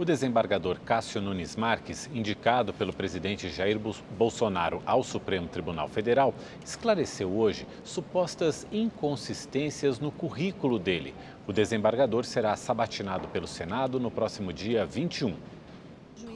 O desembargador Cássio Nunes Marques, indicado pelo presidente Jair Bolsonaro ao Supremo Tribunal Federal, esclareceu hoje supostas inconsistências no currículo dele. O desembargador será sabatinado pelo Senado no próximo dia 21.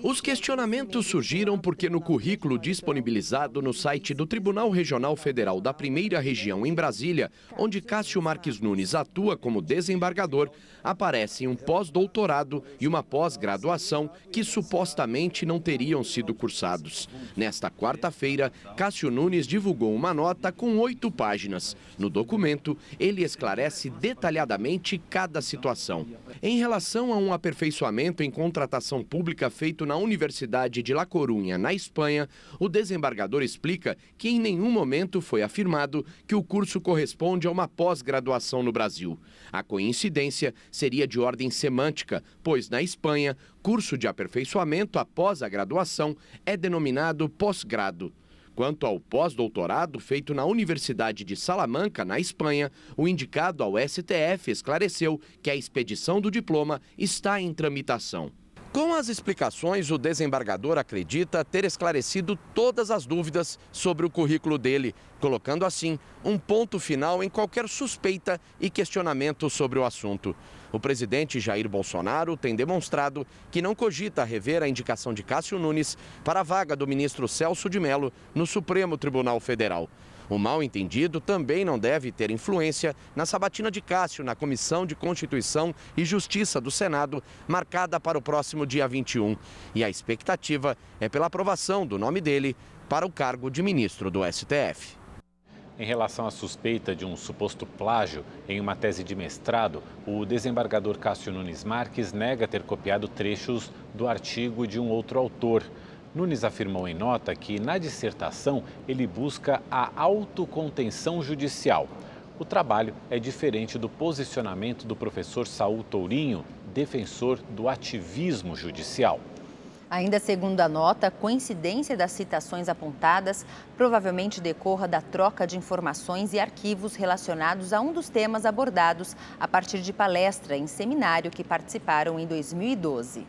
Os questionamentos surgiram porque no currículo disponibilizado no site do Tribunal Regional Federal da Primeira Região em Brasília, onde Cássio Marques Nunes atua como desembargador, aparecem um pós-doutorado e uma pós-graduação que supostamente não teriam sido cursados. Nesta quarta-feira, Cássio Nunes divulgou uma nota com oito páginas. No documento, ele esclarece detalhadamente cada situação. Em relação a um aperfeiçoamento em contratação pública feito na Universidade de La Corunha, na Espanha, o desembargador explica que em nenhum momento foi afirmado que o curso corresponde a uma pós-graduação no Brasil. A coincidência seria de ordem semântica, pois na Espanha, curso de aperfeiçoamento após a graduação é denominado pós-grado. Quanto ao pós-doutorado feito na Universidade de Salamanca, na Espanha, o indicado ao STF esclareceu que a expedição do diploma está em tramitação. Com as explicações, o desembargador acredita ter esclarecido todas as dúvidas sobre o currículo dele, colocando assim um ponto final em qualquer suspeita e questionamento sobre o assunto. O presidente Jair Bolsonaro tem demonstrado que não cogita rever a indicação de Cássio Nunes para a vaga do ministro Celso de Mello no Supremo Tribunal Federal. O mal-entendido também não deve ter influência na sabatina de Cássio na Comissão de Constituição e Justiça do Senado, marcada para o próximo dia 21. E a expectativa é pela aprovação do nome dele para o cargo de ministro do STF. Em relação à suspeita de um suposto plágio em uma tese de mestrado, o desembargador Cássio Nunes Marques nega ter copiado trechos do artigo de um outro autor. Nunes afirmou em nota que, na dissertação, ele busca a autocontenção judicial. O trabalho é diferente do posicionamento do professor Saul Tourinho, defensor do ativismo judicial. Ainda segundo a nota, a coincidência das citações apontadas provavelmente decorra da troca de informações e arquivos relacionados a um dos temas abordados a partir de palestra em seminário que participaram em 2012.